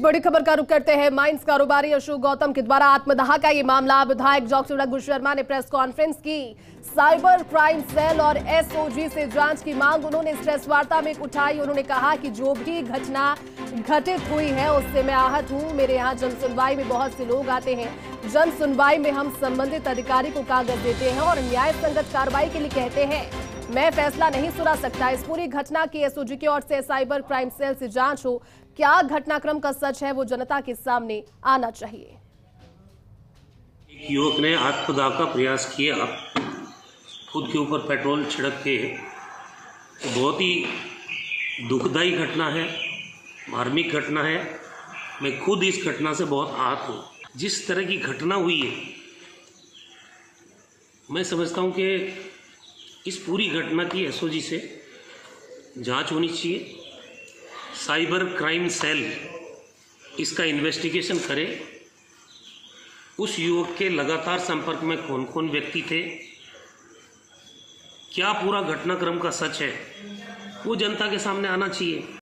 बड़ी खबर का रुख करते हैं माइंस कारोबारी अशोक गौतम के द्वारा आत्मदाह का ये मामला। विधायक डॉक्टर रघु शर्मा ने प्रेस कॉन्फ्रेंस की। साइबर क्राइम सेल और एसओजी से जाँच की मांग उन्होंने इस प्रेस वार्ता में उठाई। उन्होंने कहा कि जो भी घटना घटित हुई है, उससे मैं आहत हूँ। मेरे यहाँ जन सुनवाई में बहुत से लोग आते हैं। जन सुनवाई में हम संबंधित अधिकारी को कागज़ देते हैं और न्याय संगत कार्रवाई के लिए कहते हैं। मैं फैसला नहीं सुना सकता। इस पूरी घटना की एसओजी की ओर से साइबर क्राइम सेल से जाँच हो। क्या घटनाक्रम का सच है, वो जनता के सामने आना चाहिए। युवक ने आत्मदाह का प्रयास किया। खुद के ऊपर पेट्रोल छिड़क के तो बहुत ही दुखदाई घटना है, मार्मिक घटना है। मैं खुद इस घटना से बहुत आहत हूँ। जिस तरह की घटना हुई है, मैं समझता हूँ कि इस पूरी घटना की एसओजी से जाँच होनी चाहिए। साइबर क्राइम सेल इसका इन्वेस्टिगेशन करे। उस युवक के लगातार संपर्क में कौन कौन व्यक्ति थे? क्या पूरा घटनाक्रम का सच है? वो जनता के सामने आना चाहिए।